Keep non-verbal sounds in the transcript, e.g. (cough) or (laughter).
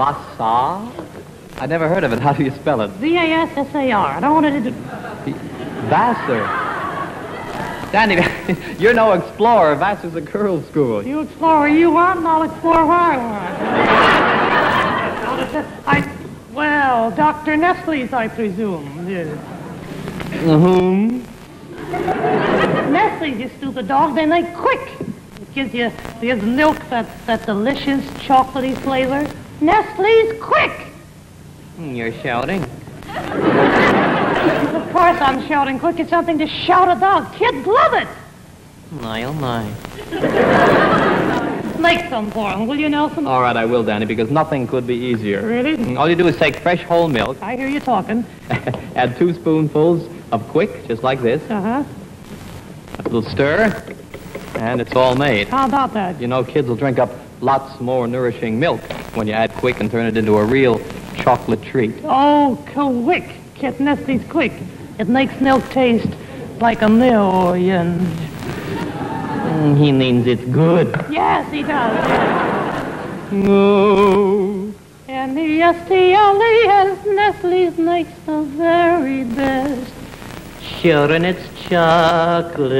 Vassar? I never heard of it. How do you spell it? V-A-S-S-A-R. I don't want to do... Vassar. Danny, (laughs) you're no explorer. Vassar's a girls' school. You explore where you want, and I'll explore where I want. I, well, Dr. Nestle's, I presume. Yes. Whom? Mm-hmm. Nestle's, you stupid dog, they make Quik. It gives you, gives milk that, that delicious chocolatey flavor. Nestle's Quik. You're shouting. Of course I'm shouting Quik. It's something to shout about. Kids love it. My, oh, my. Make some for 'em, will you, Nelson? All right, I will, Danny, because nothing could be easier. Really? All you do is take fresh whole milk, I hear you talking. (laughs) add two spoonfuls of Quik, just like this, Uh-huh. a little stir, and it's all made. How about that? You know, kids will drink up lots more nourishing milk when you add Quik and turn it into a real chocolate treat. Oh, Quik. Kid Nestle's Quik. It makes milk taste like a million. Mm, he means it's good. Yes, he does. No. N-E-S-T-L-E-S, Nestle's makes the very best. Sure, and it's chocolate.